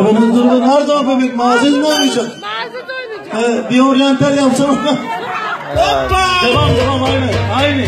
Abiniz durdu. Her zaman bebek mağaziniz mi oynayacak? Mağazada oynayacağım. He, bir oryantal yapsana. Hoppa! Devam devam aynı. Aynı.